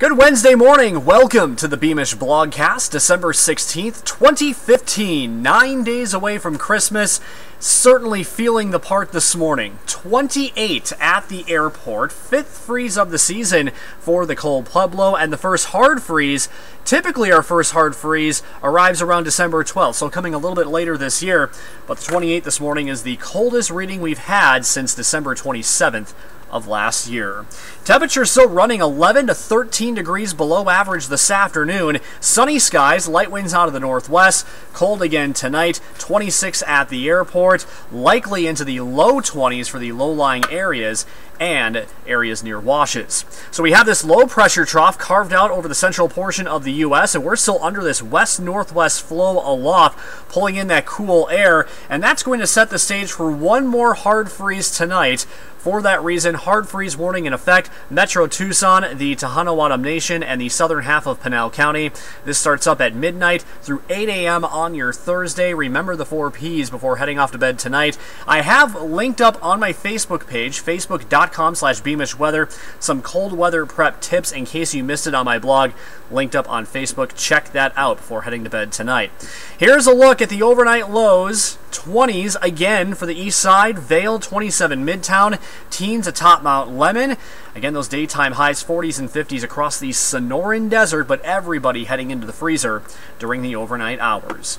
Good Wednesday morning. Welcome to the Beamish Blogcast, December 16th, 2015. Nine days away from Christmas. Certainly feeling the part this morning. 28 at the airport. Fifth freeze of the season for the Cold Pueblo, and the first hard freeze. Typically, our first hard freeze arrives around December 12th, so coming a little bit later this year. But the 28 this morning is the coldest reading we've had since December 27th of last year. Temperature still running 11 to 13 degrees below average this afternoon. Sunny skies, light winds out of the northwest. Cold again tonight, 26 at the airport, likely into the low 20s for the low lying areas and areas near washes. So we have this low pressure trough carved out over the central portion of the U.S., and we're still under this west northwest flow aloft, pulling in that cool air, and that's going to set the stage for one more hard freeze tonight. For that reason, hard freeze warning in effect. Metro Tucson, the Tohono Nation, and the southern half of Pinal County. This starts up at midnight through 8 a.m. on your Thursday. Remember the four P's before heading off to bed tonight. I have linked up on my Facebook page, facebook.com slash beamishweather, some cold weather prep tips in case you missed it on my blog. Linked up on Facebook. Check that out before heading to bed tonight. Here's a look at the overnight lows. 20s again for the east side. Vail 27 Midtown. Teens atop Mount Lemmon. Again, those daytime highs 40s and 50s across the Sonoran Desert, but everybody heading into the freezer during the overnight hours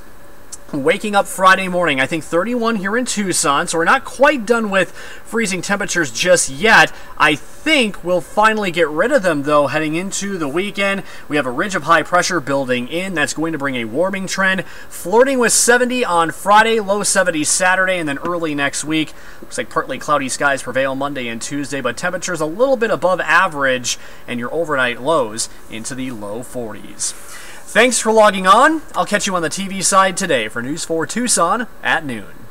waking up Friday morning. I think 31 here in Tucson, so we're not quite done with freezing temperatures just yet. I think we'll finally get rid of them though heading into the weekend. We have a ridge of high pressure building in that's going to bring a warming trend, flirting with 70 on Friday, low 70s Saturday, and then early next week. Looks like partly cloudy skies prevail Monday and Tuesday, but temperatures a little bit above average and your overnight lows into the low 40s. Thanks for logging on. I'll catch you on the TV side today for News 4 Tucson at noon.